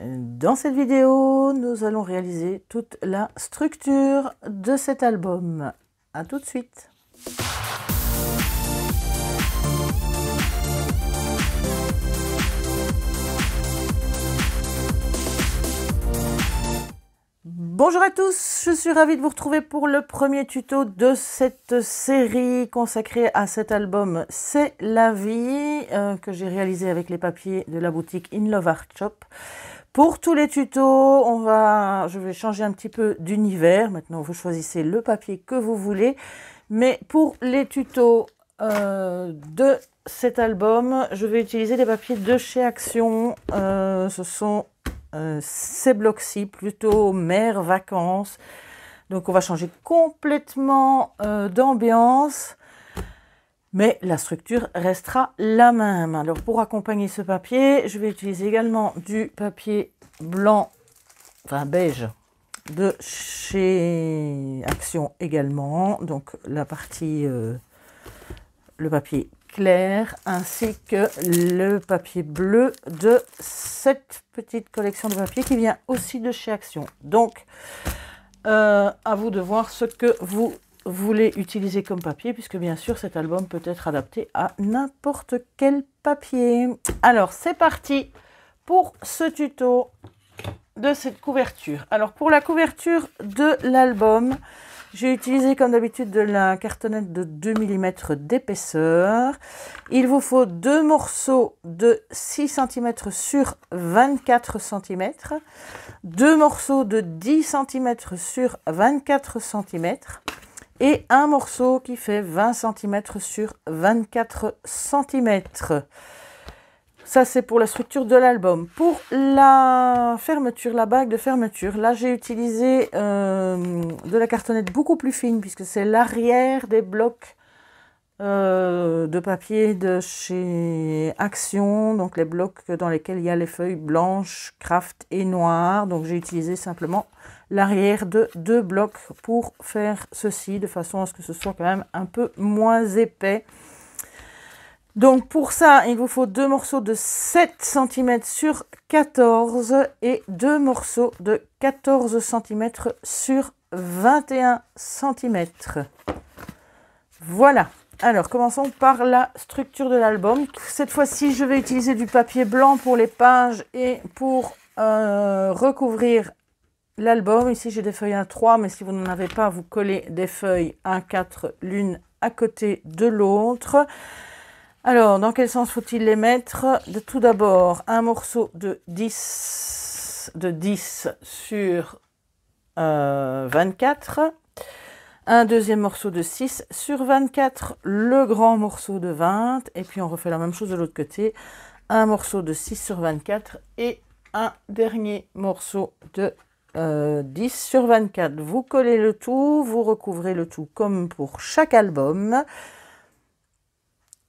Dans cette vidéo, nous allons réaliser toute la structure de cet album. A tout de suite Bonjour à tous, je suis ravie de vous retrouver pour le premier tuto de cette série consacrée à cet album C'est la vie euh, que j'ai réalisé avec les papiers de la boutique In Love Art Shop. Pour tous les tutos, on va, je vais changer un petit peu d'univers. Maintenant, vous choisissez le papier que vous voulez. Mais pour les tutos euh, de cet album, je vais utiliser des papiers de chez Action. Euh, ce sont euh, ces blocs-ci, plutôt mer, vacances. Donc on va changer complètement d'ambiance mais la structure restera la même. Alors pour accompagner ce papier, je vais utiliser également du papier blanc, enfin beige, de chez Action également. Donc la partie, euh, le papier clair, ainsi que le papier bleu de cette petite collection de papier qui vient aussi de chez Action. Donc, euh, à vous de voir ce que vous voulez utiliser comme papier, puisque bien sûr cet album peut être adapté à n'importe quel papier. Alors c'est parti pour ce tuto de cette couverture. Alors pour la couverture de l'album, j'ai utilisé comme d'habitude de la cartonnette de 2 mm d'épaisseur. Il vous faut deux morceaux de 6 cm sur 24 cm, deux morceaux de 10 cm sur 24 cm, et un morceau qui fait 20 cm sur 24 cm. Ça, c'est pour la structure de l'album. Pour la fermeture, la bague de fermeture, là, j'ai utilisé euh, de la cartonnette beaucoup plus fine puisque c'est l'arrière des blocs euh, de papier de chez Action, donc les blocs dans lesquels il y a les feuilles blanches, craft et noires. Donc, j'ai utilisé simplement l'arrière de deux blocs pour faire ceci de façon à ce que ce soit quand même un peu moins épais. Donc pour ça, il vous faut deux morceaux de 7 cm sur 14 et deux morceaux de 14 cm sur 21 cm. Voilà. Alors commençons par la structure de l'album. Cette fois-ci, je vais utiliser du papier blanc pour les pages et pour euh, recouvrir l'album. Ici, j'ai des feuilles A3, mais si vous n'en avez pas, vous collez des feuilles A4 l'une à côté de l'autre. Alors, dans quel sens faut-il les mettre? Tout d'abord, un morceau de 10, de 10 sur 24. Euh, un deuxième morceau de 6 sur 24. Le grand morceau de 20. Et puis, on refait la même chose de l'autre côté. Un morceau de 6 sur 24 et un dernier morceau de 10 euh, sur 24. Vous collez le tout, vous recouvrez le tout comme pour chaque album.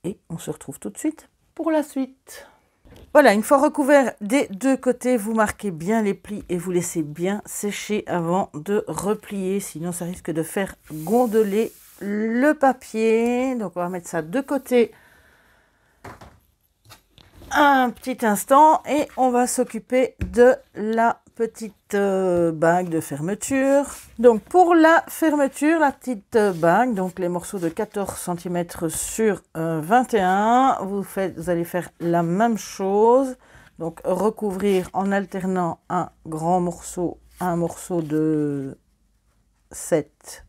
Et on se retrouve tout de suite pour la suite. Voilà, une fois recouvert des deux côtés, vous marquez bien les plis et vous laissez bien sécher avant de replier, sinon ça risque de faire gondoler le papier. Donc on va mettre ça de côté un petit instant et on va s'occuper de la petite euh, bague de fermeture. Donc pour la fermeture, la petite euh, bague, donc les morceaux de 14 cm sur 21, euh, vous, faites, vous allez faire la même chose. Donc recouvrir en alternant un grand morceau, un morceau de 7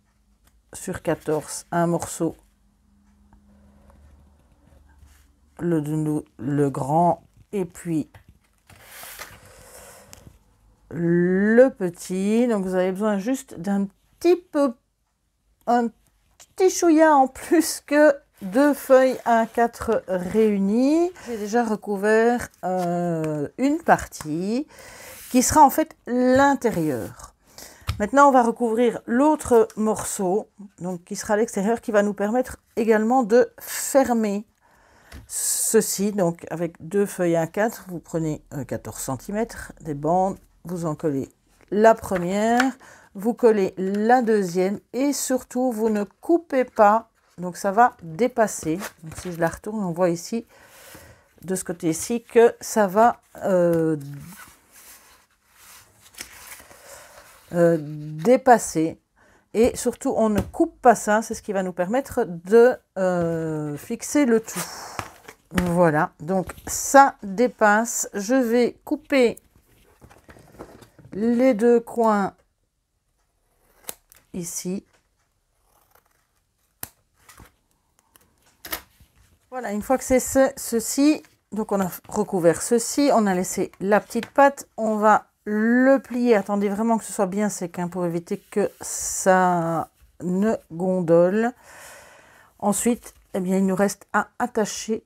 sur 14, un morceau le, le grand et puis le petit. Donc vous avez besoin juste d'un petit peu, un petit chouïa en plus que deux feuilles A4 réunies. J'ai déjà recouvert euh, une partie qui sera en fait l'intérieur. Maintenant, on va recouvrir l'autre morceau, donc qui sera à l'extérieur, qui va nous permettre également de fermer ceci. Donc, avec deux feuilles A4, vous prenez 14 euh, cm, des bandes, vous en collez la première, vous collez la deuxième et surtout vous ne coupez pas, donc ça va dépasser. Donc si je la retourne, on voit ici de ce côté-ci que ça va euh, euh, dépasser. Et surtout, on ne coupe pas ça, c'est ce qui va nous permettre de euh, fixer le tout. Voilà, donc ça dépasse. Je vais couper les deux coins ici. Voilà, une fois que c'est ceci, donc on a recouvert ceci, on a laissé la petite pâte, on va le plier. Attendez vraiment que ce soit bien sec hein, pour éviter que ça ne gondole. Ensuite, eh bien, il nous reste à attacher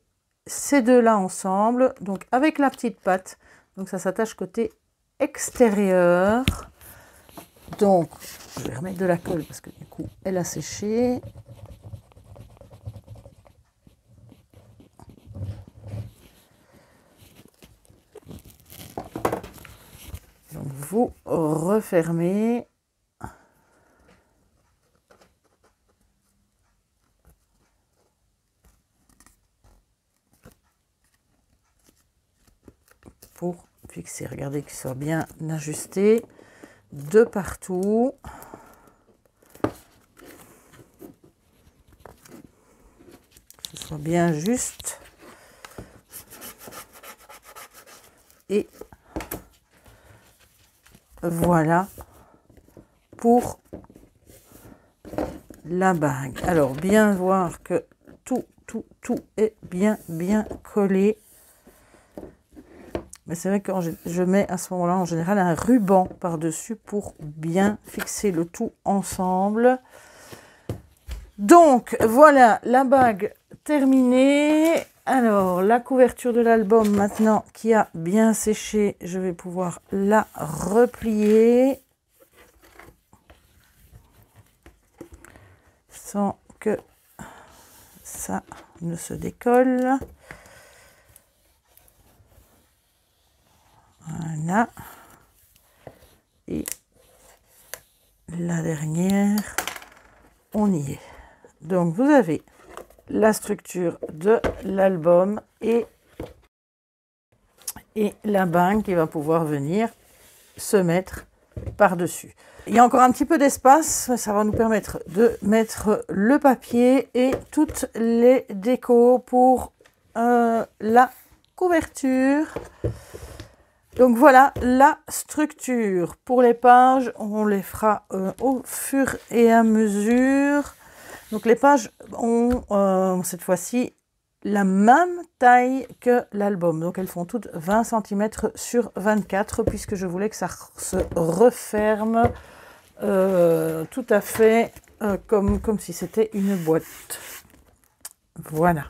ces deux-là ensemble, donc avec la petite pâte. Donc ça s'attache côté extérieur. Donc, je vais remettre de la colle parce que du coup, elle a séché. Donc, vous refermez. Pour fixer, regardez qu'il soit bien ajusté de partout. Que ce soit bien juste. Et voilà pour la bague. Alors, bien voir que tout, tout, tout est bien, bien collé. Mais c'est vrai que je mets à ce moment-là en général un ruban par-dessus pour bien fixer le tout ensemble. Donc voilà la bague terminée. Alors la couverture de l'album maintenant qui a bien séché, je vais pouvoir la replier sans que ça ne se décolle. Et la dernière, on y est. Donc vous avez la structure de l'album et, et la bague qui va pouvoir venir se mettre par-dessus. Il y a encore un petit peu d'espace, ça va nous permettre de mettre le papier et toutes les décos pour euh, la couverture. Donc voilà la structure. Pour les pages, on les fera euh, au fur et à mesure. Donc les pages ont euh, cette fois-ci la même taille que l'album. Donc elles font toutes 20 cm sur 24 puisque je voulais que ça se referme euh, tout à fait comme, comme si c'était une boîte. Voilà.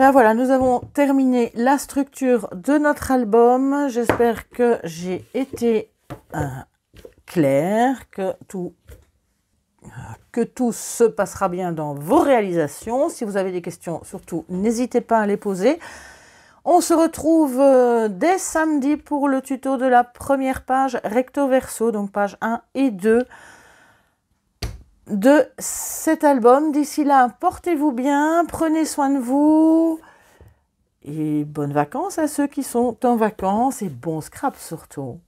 Ah, voilà, nous avons terminé la structure de notre album. J'espère que j'ai été euh, clair, que tout, se passera bien dans vos réalisations. Si vous avez des questions, surtout, n'hésitez pas à les poser. On se retrouve euh, dès samedi pour le tuto de la première page recto verso, donc page 1 et 2 de cet album. D'ici là, portez-vous bien, prenez soin de vous et bonnes vacances à ceux qui sont en vacances et bon scrap surtout.